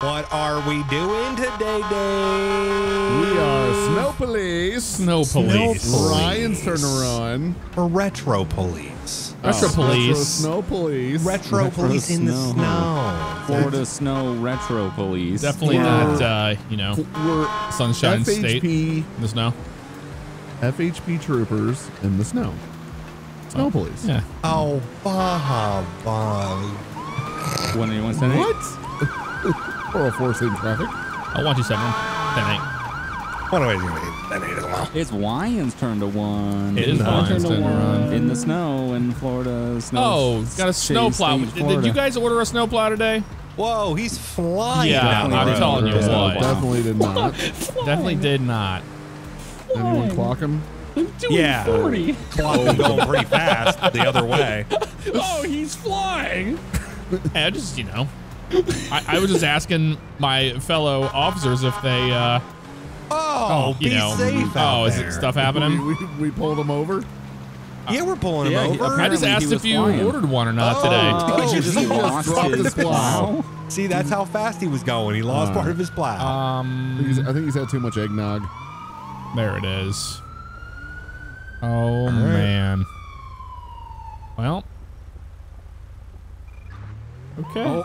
What are we doing today, Dave? We are Snow Police. Snow police. Ryan's turn to run. Or retro police. Retro Oh, police. Retro Snow Police. Retro, Retro police in the snow. snow. Florida Snow Retro Police. Definitely We're- not, uh, you know, We're Sunshine State. FHP, The snow. FHP troopers in the snow. Snow Police. Yeah. Oh, bah, bah. One eighty one seven eight. What? 404 same traffic. Oh, one, two, seven. Ten, eight. What am I doing? That ain't as well. It's Wyans' turn to one. It is Nine. Ryan's turn to run. in the snow in Florida. Snow Oh, got a Shady snowplow. Did, did you guys order a snowplow today? Whoa, he's flying. Yeah, down I'm road. telling you Yeah, what. Definitely did not. Definitely did not. Anyone clock him? Yeah. Clock him going pretty fast the other way. Oh, he's flying. Hey, I just, you know, I, I was just asking my fellow officers if they, uh, Oh, you be know, safe out oh, is there. it stuff We, happening? we, we pulled them over. Yeah, we're pulling Yeah, him over. I just asked if you flying. ordered one or not Oh. today. Oh, he just just lost dropped his his plow. See, that's how fast he was going. He lost Uh, part of his plow. I think, he's, Um, I think he's had too much eggnog. there it is. Oh man. Well. Okay.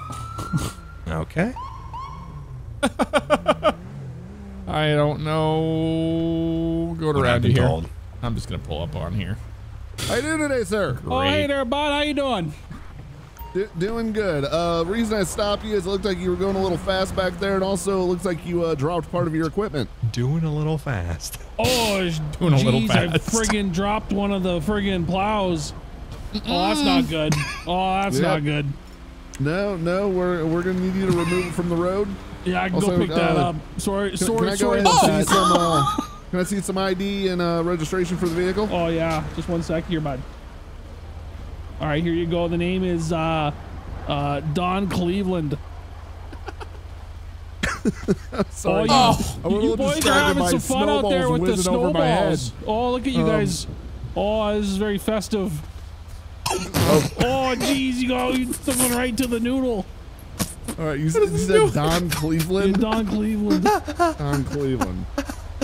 okay. I don't know. Go to What I've around been here. told. I'm just gonna pull up on here. How you doing today, sir? Oh, hey there, bud. How you doing? D- doing good. Uh, reason I stopped you is it looked like you were going a little fast back there, and also it looks like you uh, dropped part of your equipment. Doing a little fast. Oh, Doing a little geez, I fast. friggin' dropped one of the friggin' plows. Oh, that's not good. Oh, that's Yep. not good. No, no, we're we're gonna need you to remove it from the road. Yeah, I can Also, go pick that uh, up. Sorry, Can, sorry, can I sorry ahead about and see some? Uh, can I see some ID and uh, registration for the vehicle? Oh yeah, just one sec here, bud. All right, here you go. The name is uh, uh, Don Cleveland. Sorry, oh, I'm you, you boys are having some fun out there with the whizzing over my head. snowballs. Oh, look at you Um, guys. Oh, this is very festive. Oh, geez, you go, you took one right to the noodle. All right, you, said- you said Don Yeah, Cleveland. Don Cleveland. Don Cleveland.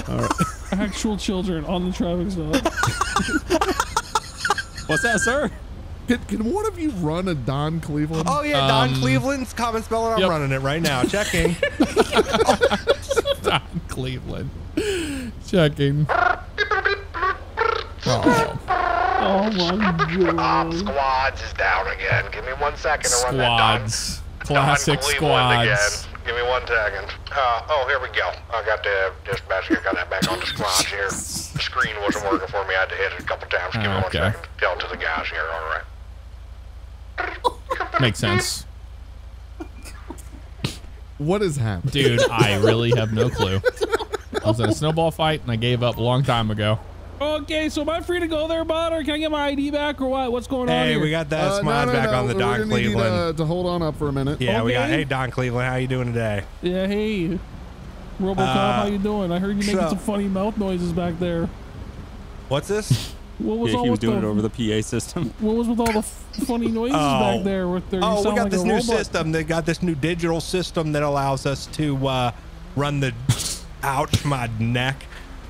All right. Actual children on the traffic stop. What's that, sir? Can, can one of you run a Don Cleveland? Oh yeah, Don Um, Cleveland's common spelling. I'm yep. running it right now. Checking. Don Cleveland. Checking. Oh, Oh my god. Squads is down again. Give me one second to run that Don- squads. Classic squads. Again. Give me one second. Uh, oh, here we go. I got the dispatch here. Got that back on the squads here. The screen wasn't working for me. I had to hit it a couple times. Give me one Okay. second. Tell to the guys here. All right. Makes sense. What is happening? Dude, I really have no clue. I was in a snowball fight and I gave up a long time ago. Okay, so am I free to go there, bud, or can I get my ID back, or what? What's going on hey, here? we got that Uh, smod no, no, back no. on the We're Don gonna need you Cleveland. To, to hold on up for a minute. Yeah, we got. Okay. Hey, Don Cleveland, how you doing today? Yeah, hey, RoboCop, Uh, how you doing? I heard you making so- some funny mouth noises back there. What's this? What was Yeah, all he was with doing the, it over the PA system. What was with all the f- funny noises Oh. back there? With their, you Oh, we sound got like this a new robot. system. They got this new digital system that allows us to uh, run the. Ouch, my neck.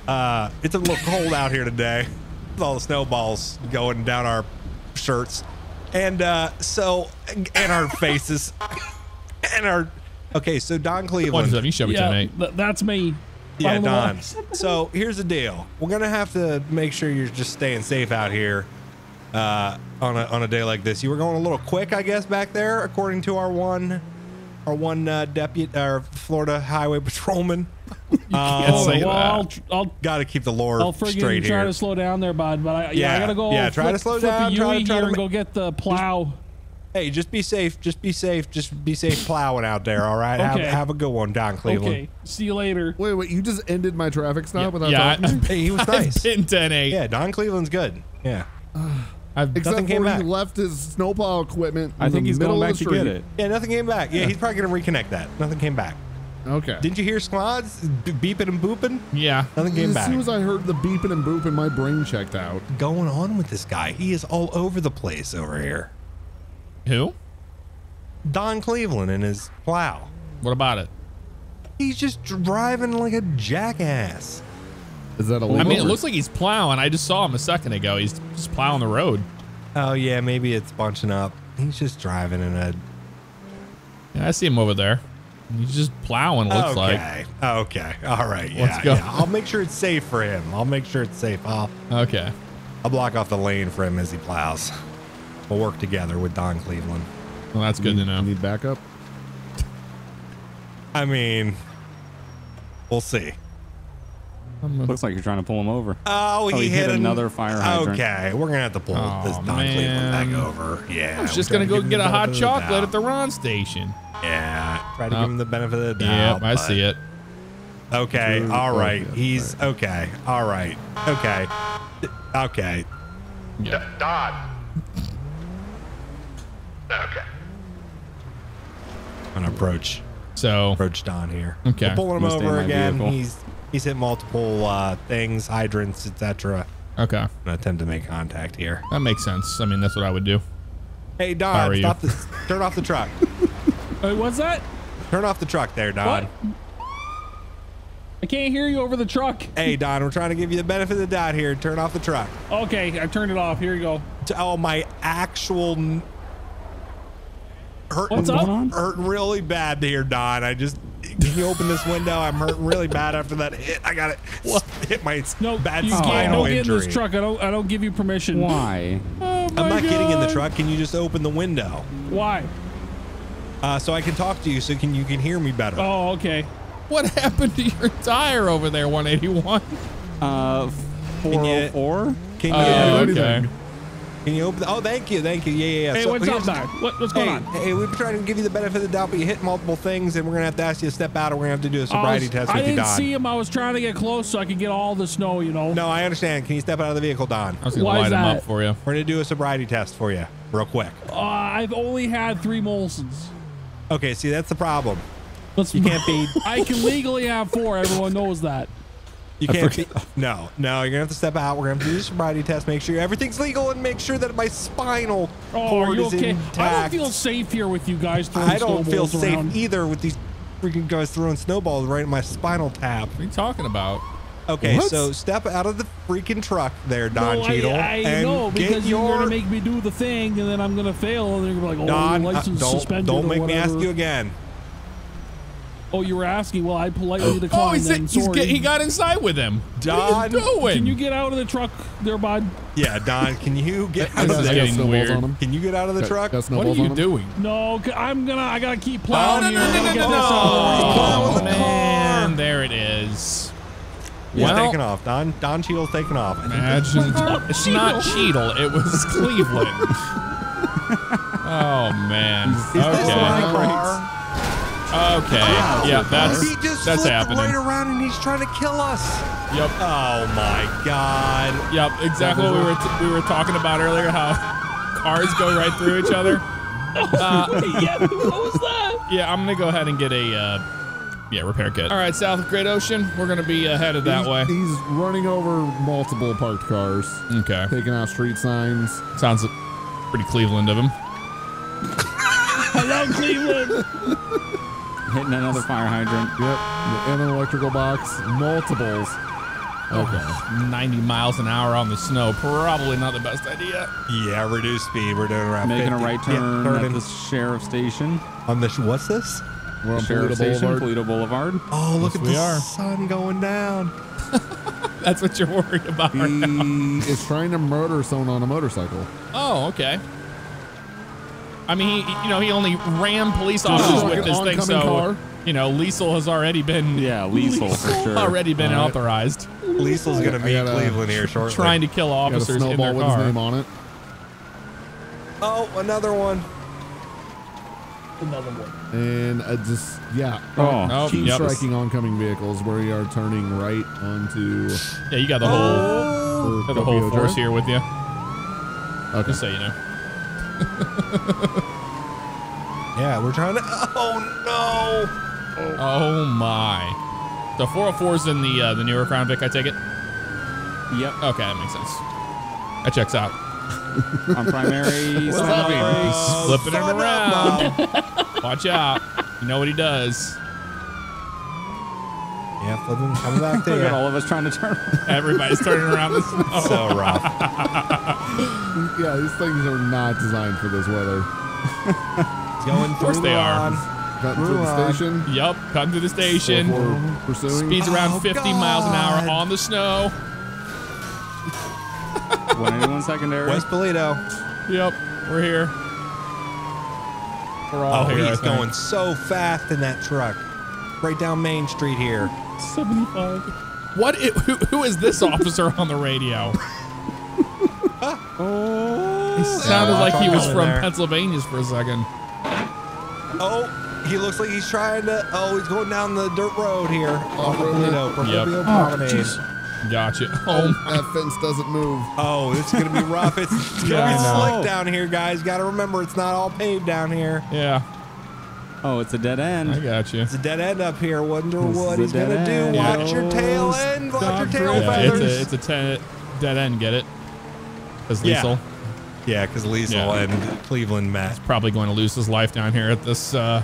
Uh, it's a little cold out here today. With all the snowballs going down our shirts, and uh, so and our faces, and our. Okay, so Don One Cleveland. second, you showed me Yeah, tonight. th- that's me. Yeah, Don. So here's the deal. We're gonna have to make sure you're just staying safe out here uh, on a on a day like this. You were going a little quick, I guess, back there, according to our one our one uh, deputy, our Florida Highway Patrolman. Can't Oh, say well, that. I'll, tr- I'll, Got to keep the lore I'll friggin' straight try here. to slow down there, bud. But I, yeah, Yeah, I gotta go. yeah, try to slow flip down, A try to- Yui try here to and ma- go get the plow. hey, just be safe. Just be safe. Just be safe plowing out there. All right. Have, Okay. have a good one, Don Cleveland. Okay, see you later. Wait, wait, you just ended my traffic stop without yeah, talking? Hey, he was nice. I've been 10 8. yeah, Don Cleveland's good. Yeah. I've, Except Nothing for came he back. left his snowplow equipment. I in think the he's middle going of back the to get street. it. Yeah, nothing came back. Yeah, he's probably gonna reconnect that. Nothing came back. Okay. Didn't you hear squads beeping and booping? yeah. Nothing came as back. soon as I heard the beeping and booping, my brain checked out. going on with this guy? He is all over the place over here. Who? Don Cleveland and his plow. What about it? He's just driving like a jackass. Is that a I mean, it looks like he's plowing. I just saw him a second ago. He's just plowing the road. Oh yeah, maybe it's bunching up. He's just driving in a. Yeah, I see him over there. He's just plowing. Looks like. okay. Okay. All right. Yeah. Let's go. Yeah. I'll make sure it's safe for him. I'll make sure it's safe. I'll Okay. I'll block off the lane for him as he plows. We'll work together with Don Cleveland. Well, that's good to know. Need backup? I mean, we'll see. Looks like you're trying to pull him over. Oh, oh he, he hit an- another fire hydrant. Okay, we're gonna have to pull Aw, this Don Cleveland back over. Yeah, I was just gonna go give get a hot benefit of the chocolate at the Ron station. Yeah, try to Oh. give him the benefit of the doubt. Yep, I but- see it. Okay, True. all right. Okay, He's okay. All right. Okay. Okay. Yeah. Don. Okay. I'm gonna approach So approach Don here. Okay. We're pulling him I'm gonna stay in over again. vehicle. He's he's hit multiple uh, things, hydrants, etc. okay, I'm gonna attempt to make contact here. that makes sense. I mean, that's what I would do. Hey Don, are you? stop this. Turn off the truck. Wait, what's that? Turn off the truck there, Don. What? I can't hear you over the truck. Hey Don, we're trying to give you the benefit of the doubt here. Turn off the truck. Okay, I turned it off. Here you go. Oh my actual hurting, What's up? hurting really bad here, Don. I just can you open this window? I'm hurting really bad after that hit. I got it. Hit my No, bad you can't. spinal Don't get in this truck. I don't. I don't give you permission. Why? Oh I'm not getting in the truck. Can you just open the window Why? uh, so I can talk to you? So can you can hear me better? Oh, okay. What happened to your tire over there, 181? Uh, 404? Can you? Oh, anything. okay. Can you open? The, oh, thank you, thank you. Yeah, yeah. yeah. Hey, So what's up, here's- Doc? What, what's going Hey, on? hey, we've been trying to give you the benefit of the doubt, but you hit multiple things, and we're gonna have to ask you to step out, or we're gonna have to do a sobriety was- test I with you, didn't see him. I was trying to get close so I could get all the snow. You know. No, I understand. Can you step out of the vehicle, Don? I was gonna Why is light him that? up for you. We're gonna do a sobriety test for you, real quick. Uh, I've only had three Molsons. Okay, see that's the problem. Let's, You can't be. I can legally have four. Everyone knows that. You can't be. No, no. You're gonna have to step out. We're gonna have to do a sobriety test. Make sure everything's legal, and make sure that my spinal Oh, are cord you is okay? intact. I don't feel safe here with you guys throwing I don't feel safe around. either with these freaking guys throwing snowballs right in my spinal tap. What are you talking about? Okay, What? so step out of the freaking truck there, Don no, Cheadle, I, I and know get because you're your gonna make me do the thing, and then I'm gonna fail, and they're gonna be like, "Oh, Don. your uh, license don't suspended." don't or make me ask you again. Oh, you were asking. Well, I politely Oh, declined. he's, then, he's sorry. get, he got inside with him. Don, what are you doing? Can you get out of the truck, there, bud? Yeah, Don. Can you get out This of is the getting snowballs weird. Can you get out of the Got- truck? got What are you doing? No, c- I'm gonna. I gotta keep oh, plowing no, here. no, I no, gotta no, no, no. out. plowing the man, car. there it is. He's Well, taking off. Don Don Cheadle's taking off. Imagine it's not Cheadle. It was Cleveland. oh man. Is this Okay. My car? Okay. Yeah, that's He just that's flipped happening. right around and he's trying to kill us. Yep. Oh my god. Yep. Exactly what we were t- we were talking about earlier. How cars go right through each other. Uh, yeah, what was that? yeah, I'm gonna go ahead and get a uh, yeah repair kit. All right, south of Great Ocean. We're gonna be uh, headed that He's- way. He's running over multiple parked cars, Okay. taking out street signs. Sounds pretty Cleveland of him. Hello, Cleveland. Hitting another fire hydrant. Yep, in an electrical box, multiples. Okay. 90 miles an hour on the snow. Probably not the best idea. Yeah, reduce speed. We're doing around Making 50. a right turn turn at in- the sheriff station. on the what's this? We're on Sheriff Paleto station, Boulevard. Paleto Boulevard. Oh, look Yes, at we the are. sun going down. That's what you're worried about right now. He is trying to murder someone on a motorcycle. Oh, okay. I mean, he, you know, he only ran police officers like with an this thing, so car. you know, Liesel has already been Yeah, lethal for sure. already been All right. authorized Liesel's gonna I meet Cleveland here shortly. trying to kill officers in their with his name car. on it. Oh, another one. Another one. And uh, just, yeah. Oh, Oh, Keep yep. striking oncoming vehicles where you are turning right onto Yeah, you got the whole Oh. got the whole force here with you. Okay. Just so you know. Yeah, we're trying to. Oh no! Oh my. The 404's in the uh, the newer Crown Vic, I take it. Yep. Okay, that makes sense. That checks out. On primary. What's side. that mean? He's flipping it around. Watch out. You know what he does. Yeah, flipping, coming back to Look at you. all of us trying to turn. Everybody's turning around the snow. So rough. Yeah, these things are not designed for this weather. Going Of course through they the are. lawn. Got to the Ruan. station. Yup, come to the station. So we're pursuing. Speeds around Oh, 50 miles an hour on the snow. 181 secondary. West Paleto. Yep, we're here. We're all Oh, here. I he's think. going so fast in that truck. Right down Main Street here. 75. What? who, who is this officer on the radio? Oh. He sounded Yeah, like he was from there. Pennsylvania for a second. Oh, he looks like he's trying to. Oh, he's going down the dirt road here. Oh, Off road. Paleto, Procopio Yep. Promenade. Oh, gotcha. Oh, Oh, that fence doesn't move. Oh, it's gonna be rough. It's, it's gonna Yeah, be slick down here, guys. Got to remember, it's not all paved down here. yeah, Oh, it's a dead end. I got you. It's a dead end up here. Wonder This what is a he's gonna dead do. end. Watch your Oh, tail end. Watch your tail Godfrey. Yeah, it's feathers. a it's a ten, dead end. Get it? Because Yeah. Liesel Yeah, because Liesel Yeah. and Cleveland met. probably going to lose his life down here at this uh,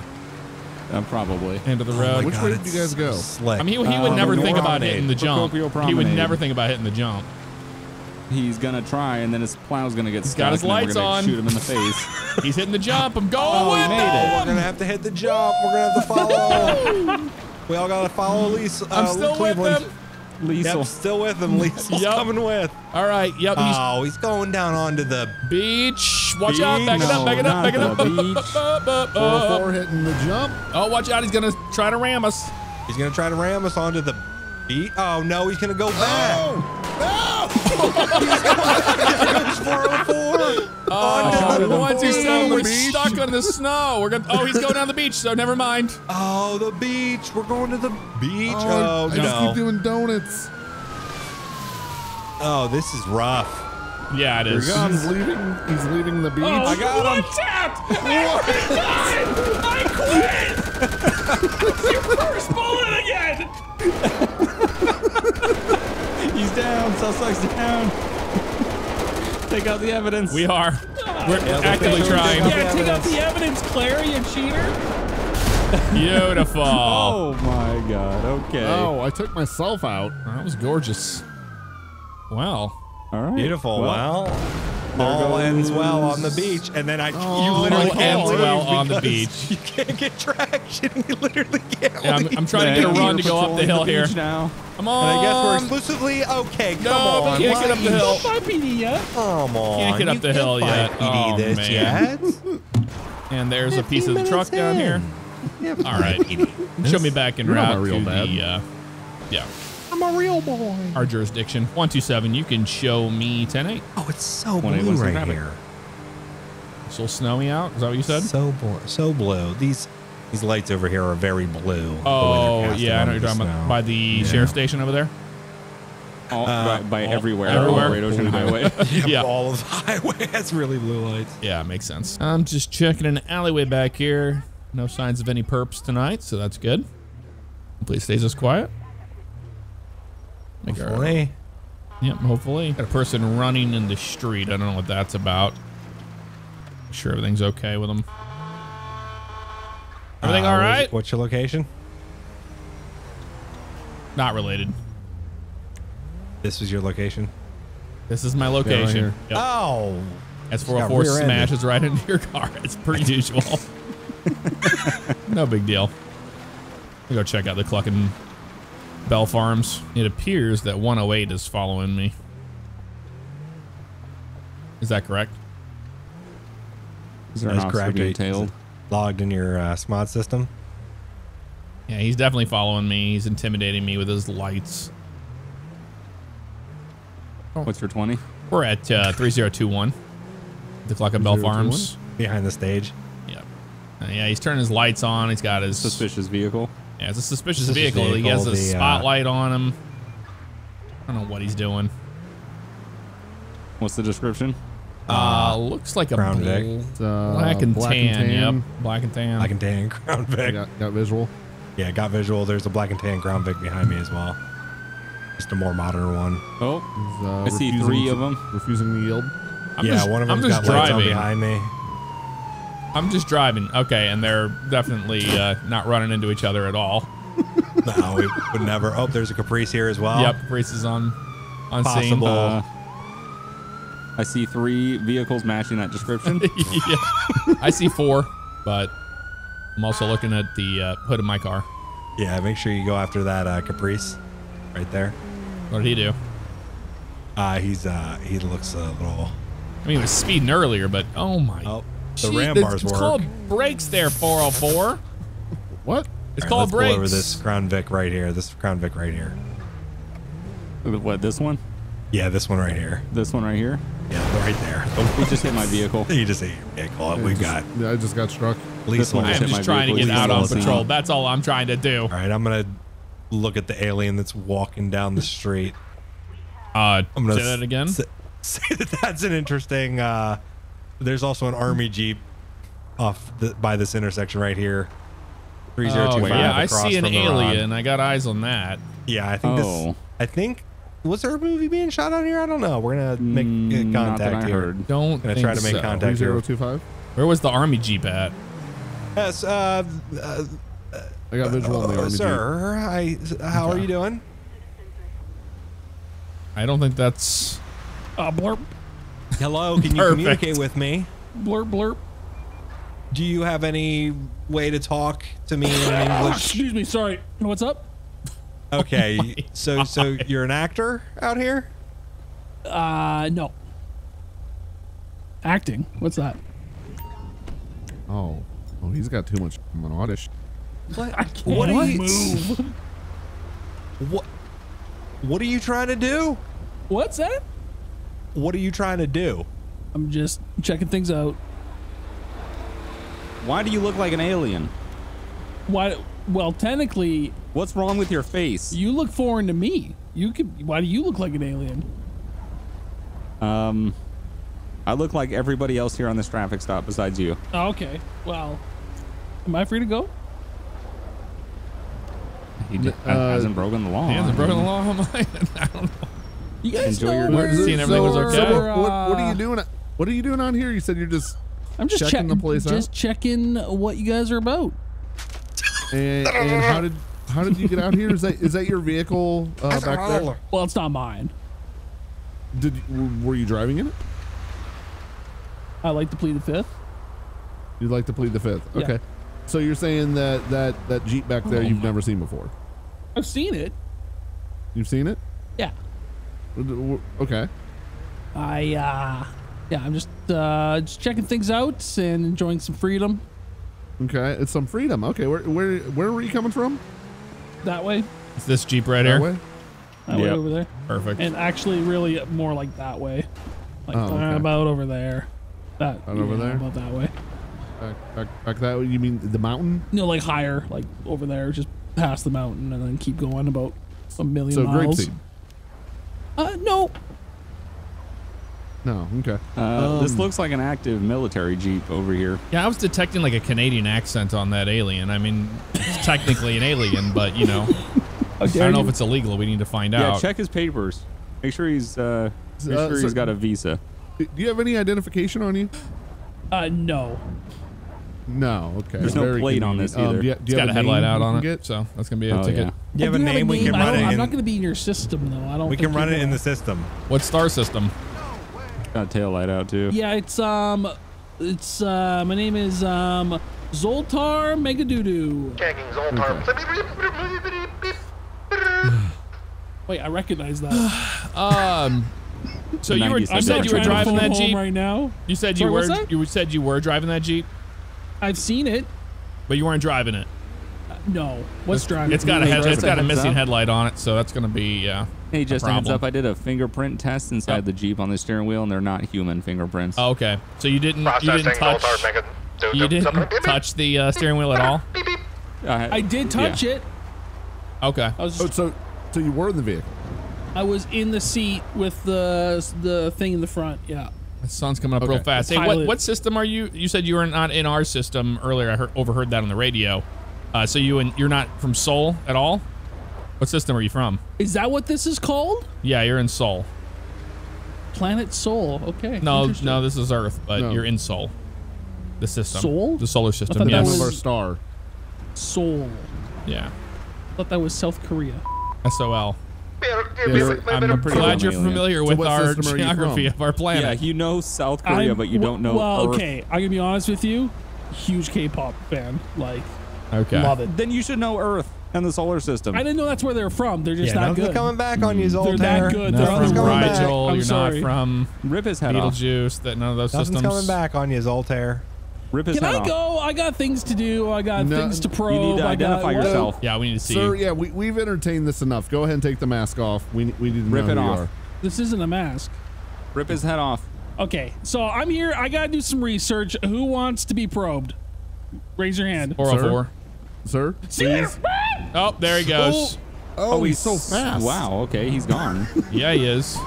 Uh, probably. end of the Oh road. my Which God, way did you guys go? Slick. I mean, he, he would Uh, never think about promenade. hitting the jump. He would never think about hitting the jump. He's gonna try, and then his plow's gonna get He's stuck. got his and lights we're gonna on. Shoot him in the face. He's hitting the jump. I'm going Oh, he with made him. it. we're gonna have to hit the jump. We're gonna have to follow. we all gotta follow Lisa. Uh, I'm still with Cleveland. him. Liesel. Yep, still with him. Liesel's Yup. coming with. All right. Yep. He's Oh, he's going down onto the. beach. Watch out. Back it up. Back it up. Back it up. the Up, beach. up, up, up, Four up. four hitting the jump. Oh, watch out. He's going to try to ram us. He's gonna try to ram us onto the beach. Oh no, he's gonna go back. He's 404 Oh, onto the ones who beach. said on the we're beach. stuck on the snow. We're gonna. Oh, he's going down the beach. So never mind. Oh, the beach. We're going to the beach. Oh, Oh, I just keep doing donuts. Oh, this is rough. Yeah, it is. He's leaving. He's leaving the beach. Oh, I got him. Watch out! I quit! Your first bullet again! He's down. Suspect's down. Take out the evidence. We are. We're actively trying. Yeah, take out the evidence, Claire, you cheater! Beautiful. Oh my god. Okay. Oh, I took myself out. That was gorgeous. Wow. All right. Beautiful. Well, there all ends well on the beach, and then I you Oh, literally all ends well on the beach. You can't get traction. You literally can't. Yeah, I'm. I'm trying to get a run to go up the patrolling hill here. Now. Come and on. I guess we're exclusively okay. Come No, on, can't get up the hill. Bye, PD, yeah? Come on, Can't get up you the hill yet. fight PD Oh, this man. yet. And there's a piece of the truck minutes down here. Yeah, All right. Show me back in You're not route real to dad. the uh, yeah I'm a real boy. our jurisdiction. One two seven. You can show me ten eight. Oh, it's so When it blue right traffic. here. It's a little snowy out. Is that what you said? So blue. So blue. These these lights over here are very blue. the way they're Oh yeah, I know you're talking the about. By the sheriff station over there. All, Uh, by, by all- everywhere. everywhere. All Great Ocean Highway. yeah. All of the highway has really blue lights. Yeah, makes sense. I'm just checking an alleyway back here. No signs of any perps tonight, so that's good. Hopefully it stays as quiet. Make our- Hopefully. Yep, hopefully. Got a person running in the street. I don't know what that's about. Sure everything's okay with them. Everything Uh, all where's- right? What's your location? Not related. This is your location. This is my location. here. Yep. Oh, S404 got rear-ended. smashes right into your car. It's pretty usual. no big deal. We go check out the Cluckin Bell Farms. It appears that 108 is following me. Is that correct? Is there an That's officer correct. being Is it tailed? logged in your uh, SMOD system. Yeah, he's definitely following me. He's intimidating me with his lights. What's your 20? We're at uh, 3021. The Cluckin Bell Farms. behind the stage. Yeah. Uh, yeah, he's turning his lights on. He's got his Suspicious vehicle. Yeah, it's a suspicious Suspicious vehicle. He has a vehicle, the, uh, spotlight on him. I don't know what he's doing. What's the description? Uh, looks like a Crown bl- Vic. Uh, black and black tan. and tan. Yep, black and tan. Black and tan Crown Vic. got, got visual. Yeah, got visual. There's a black and tan Crown Vic behind me as well. Just a more modern one. Oh, He's, uh, I see three of them. Refusing to yield. I'm yeah, just, one of I'm them's just got lights on behind me. I'm just driving. Okay, and they're definitely uh, not running into each other at all. No, we would never. Oh, there's a Caprice here as well. Yep, Caprice is on on scene. Possible. Uh, I see three vehicles matching that description. yeah. I see four, but I'm also looking at the uh, hood of my car. Yeah, make sure you go after that uh, Caprice, right there. What did he do? Uh, he's uh, he looks a little. I mean, he was speeding earlier, but oh my. Oh, the Gee, ram it's- bars it's work. called brakes there, 404. What? It's All right, called let's pull brakes. over this Crown Vic right here. This Crown Vic right here. what, this one? Yeah, this one right here. This one right here? Yeah, right there. He just hit my vehicle. you just hit your vehicle. We got Yeah, I just got struck. at least This one one. I just am hit just trying to get out on listening. patrol. That's all I'm trying to do. All right, I'm gonna look at the alien that's walking down the street. Uh, I'm gonna say that again. s- say that that's an interesting. Uh, there's also an army jeep off the, by this intersection right here. Three zero Oh, two five. yeah, I see an from rod. alien. I got eyes on that. Yeah, I think this. Oh. I think was there a movie being shot out here? I don't know. We're gonna make Mm, uh, not that contact I here. heard. Don't Gonna think try to make so. contact. Three zero two five. Where was the army jeep at? Yes, uh, uh, I got visual on the uh, army. jeep. sir. Hi, how are you doing? I don't think that's. Uh, blurp, Hello, can you communicate with me? blurp, blurp. Do you have any way to talk to me in English? excuse me, sorry. What's up? Okay, so so you're an actor out here? Uh, no. Acting. What's that? Oh, oh, he's got too much of an audition. What? I can't What are move. What? What are you trying to do? What's that? What are you trying to do? I'm just checking things out. Why do you look like an alien? Why? Well, technically, What's wrong with your face? you look foreign to me. You could. Why do you look like an alien? Um, I look like everybody else here on this traffic stop besides you. Oh, okay. Well, am I free to go? He d- Uh, hasn't broken the law. He hasn't broken the law. am I? I don't know. You guys Enjoy know your where, Seeing everything was okay. so what, what, what are you doing? What are you doing on here? You said you're just I'm just checking checking the place Just out? checking what you guys are about. and, and how did how did you get out here? Is that is that your vehicle uh, back there? Well, it's not mine. Did were you driving in it? I like to plead the fifth. You'd like to plead the fifth. Yeah. Okay. So you're saying that that that Jeep back there you've never seen before? I've seen it. You've seen it? Yeah. Okay. I uh yeah, I'm just uh just checking things out and enjoying some freedom Okay. It's some freedom. Okay. Where where where were you coming from? that way. It's this jeep right That here. way? That way over there. Perfect. And actually really more like that way. Like Oh, okay. about over there. That Out over yeah, there? About that way. Back, back, back that way? You mean the mountain? No, like higher, like over there, just past the mountain and then keep going about a million So miles. grapeseed. Uh no. No. Okay. Uh, this Um, looks like an active military jeep over here. yeah, I was detecting like a Canadian accent on that alien. I mean, it's technically an alien, but you know, I don't know you. if it's illegal. We need to find Yeah, out. check his papers. Make sure he's uh, make Uh, sure so- he's got a visa. Do you have any identification on you? uh no. No. Okay. There's no Very plate on this convenient. Um, either. do you, do It's you got have a headlight out on it, get? so that's gonna be a Oh, ticket. yeah. You have I a do name? We can I run don't- it I'm not going to be in your system though. I don't. we can run it in the system. What star system? Got a tail light out too. Yeah, it's um, it's uh, my name is um, Zoltar Megadoodoo. Tagging Zoltar. Wait, I recognize that. Um, so you were I'm said you were driving that jeep. right now. You said Sorry, you were you said you were driving that jeep, I've seen it. but you weren't driving it. No, what's driving? It's got a head, Heads it's got a up. missing headlight on it, so that's gonna be yeah. Hey, just a heads up. I did a fingerprint test inside Yep. the jeep on the steering wheel, and they're not human fingerprints. Oh, okay, so you didn't you didn't touch Zoltar. Mega. you didn't touch the uh, steering wheel at all. I did touch it. Okay, I was Oh, so so you were in the vehicle. I was in the seat with the the thing in the front. Yeah. The sun's coming up real fast. The Hey, what what system are you? You said you were not in our system earlier. I heard, overheard that on the radio. Uh, so you and you're not from Seoul at all. What system are you from? Is that what this is called? Yeah, you're in Seoul. Planet Soul. Okay. No, no, this is Earth, but No. you're in Seoul. The system. Sol? The solar system. thought that Name Yes. of our star. Seoul. Yeah. I thought that was South Korea. SOL. You're- I'm, I'm pretty glad you're familiar with our system are you geography from? of our planet. Yeah, planet. you know South Korea, I'm- but you don't know Well, Earth. okay. I'm gonna be honest with you. Huge K-pop fan. Like, okay. love it. Then you should know Earth and the solar system. I didn't know that's where they're from. They're just yeah, that nothing's good. coming back on you, They're Zoltar. that good. They're Not on from the coming back. Rigel. I'm You're sorry. not from Rip his head off. Beetlejuice. That none of those Nothing's systems. coming back on you, Zoltar. Rip his Can head I off. go? I got things to do. I got No, things to probe. You need to I identify what? yourself. Yeah, we need to see. Sir, you. yeah, we, we've entertained this enough. Go ahead and take the mask off. We, we need to Rip know it who off. you are. This isn't a mask. Rip his head off. Okay, so I'm here. I gotta do some research. Who wants to be probed? Raise your hand. 404. Sir, See please. Oh, there he goes. Oh, oh, oh he's so fast. Wow. Okay, he's gone. Yeah, he is.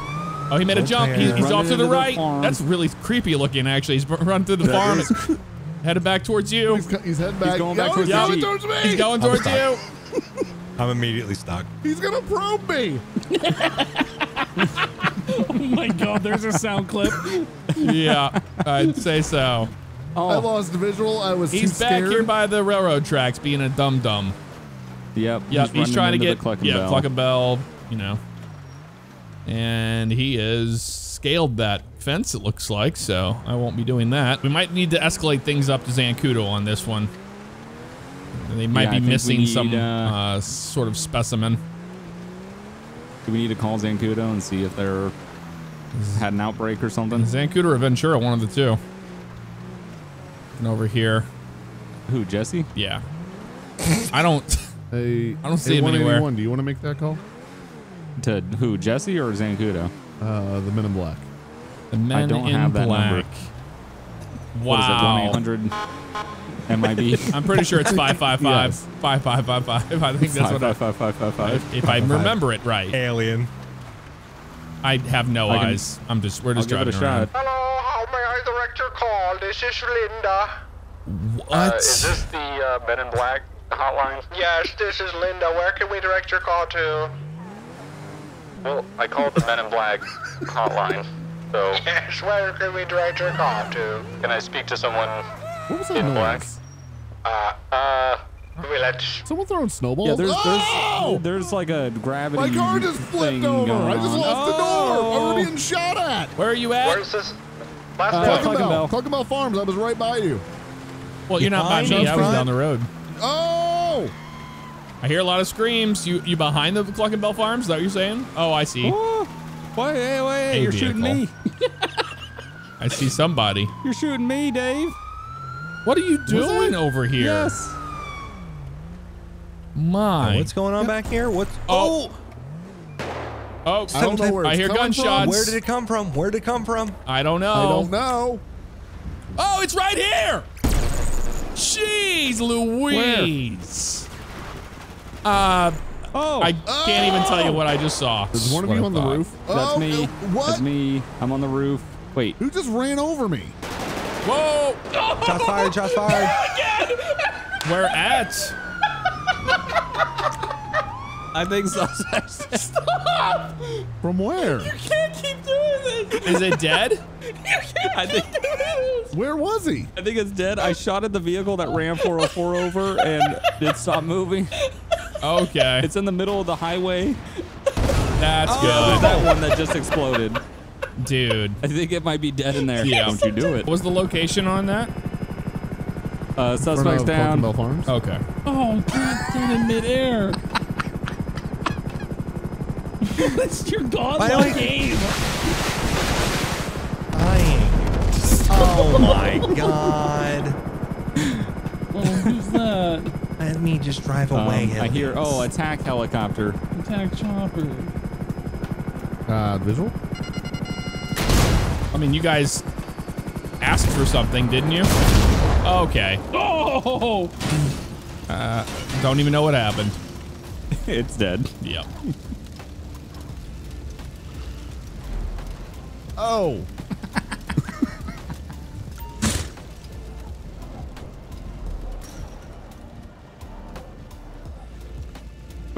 Oh, he made a jump. He, he's Running off to the into the right. farm. That's really creepy looking, actually. He's run through the farm. And Headed back towards you. He's, co- he's heading back. going back towards he's going towards me. He's going towards you. I'm immediately stuck. He's gonna probe me. Oh my god, there's a sound clip. Yeah, I'd say so. I Oh, lost the visual. I was He's too back scared. here by the railroad tracks being a dum dum. yep. Yep, he's, running trying to get the yeah, Cluck a Bell, you know. And he has scaled that fence, it looks like, so I won't be doing that. We might need to escalate things up to Zancudo on this one. They might Yeah, be missing need, some uh, uh, sort of specimen. Do we need to call Zancudo and see if they're had an outbreak or something? Zancudo or Ventura, one of the two. And over here, Who, Jesse? yeah. I don't. Hey, I don't see hey, him anywhere. Do you want to make that call? To who, Jesse or Zancudo? Uh, the Men in Black. The men don't in have that black. number. What is it, Wow. 1-800 MIB? I'm pretty sure it's 555. Yes. 5555. I think that's what I, 55555. if I remember it right. Alien. I have no I can- eyes. I'm just we're I'll just give it a driving around. shot. Hello, how may I direct your call? This is Linda. What? Uh, is this the uh, Men in Black hotline? Yes, this is Linda. Where can we direct your call to? Well, I called the Men in Black hotline. So, yes, where can we direct your call to? Can I speak to someone? What was that In noise? black? Uh, uh, we let. Someone throwing snowballs? Yeah, there's, oh! there's there's like a gravity. My car just thing flipped over. I just on. lost the door. Oh. I'm getting shot at. Where are you at? Where's this? Last Uh, name? Clucking Bell. Clucking Bell Farms. I was right by you. well, you're not by Behind me. us, I was down the road. Oh! I hear a lot of screams. You you behind the Clucking Bell Farms? Is that what you're saying? Oh, I see. Oh, wait, wait, wait! A You're shooting me! I see somebody. You're shooting me, Dave! What are you doing over here? Yes. My. What's going on back here? What's Oh. oh, I don't know where I hear coming from. gunshots. Where did it come from? Where did it come from? I don't know. I don't know. Oh, it's right here. Jeez Louise. Where? Uh, Oh, I can't even tell you what I just saw. There's one of you on the thought. roof. that's oh, me. uh, What? That's me. I'm on the roof. Wait. Who just ran over me? Whoa! Shots fired, shots fired. Where at? I think so. Stop! From where? You can't keep doing this. Is it dead? you can't I think Where was he? I think it's dead. I shot at the vehicle that ran 404 over and it stopped moving. Okay, It's in the middle of the highway. that's It's good, that one that just exploded. dude. I think it might be dead in there. Yeah. Don't you do it. What was the location on that? Uh, suspects of Clucking down. Bell Farms. Okay. Oh, god, dead in midair. It's your godlike only- aim. Dying. Oh my god. Oh, who's that? Let me just drive Um, away. I hear, oh, attack helicopter. Attack chopper. Uh, visual? I mean, you guys asked for something, didn't you? Okay. Oh! Uh, Don't even know what happened. it's dead. Yep. Oh.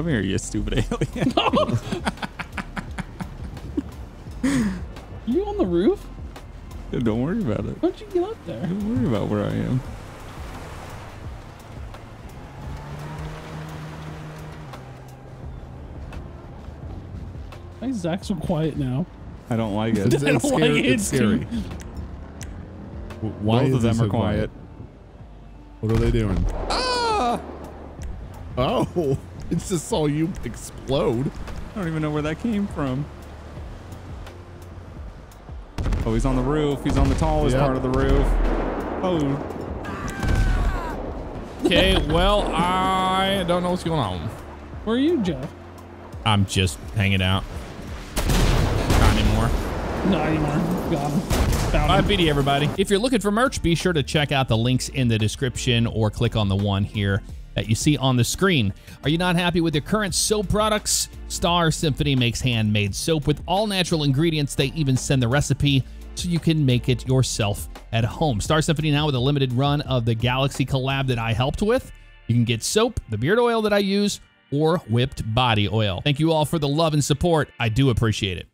Here, you stupid alien. You on the roof? Don't worry about it. Why'd you get up there? Don't worry about where I am. Why is Zach so quiet now? I don't like it. It's, I don't like scary. it, It's scary. too. Why Both of he them so are quiet. What are they doing? Ah! Oh, it just saw you explode. I don't even know where that came from. Oh, he's on the roof. He's on the tallest Yep. part of the roof. Oh, Okay, well, I don't know what's going on. Where are you, Jeff? I'm just hanging out. Not anymore. Not anymore. Got him. Found him. BD, everybody. If you're looking for merch, be sure to check out the links in the description or click on the one here that you see on the screen. Are you not happy with your current soap products? Star Symphony makes handmade soap with all natural ingredients. They even send the recipe so you can make it yourself at home. Star Symphony now with a limited run of the Galaxy collab that I helped with. You can get soap, the beard oil that I use, or whipped body oil. Thank you all for the love and support. I do appreciate it.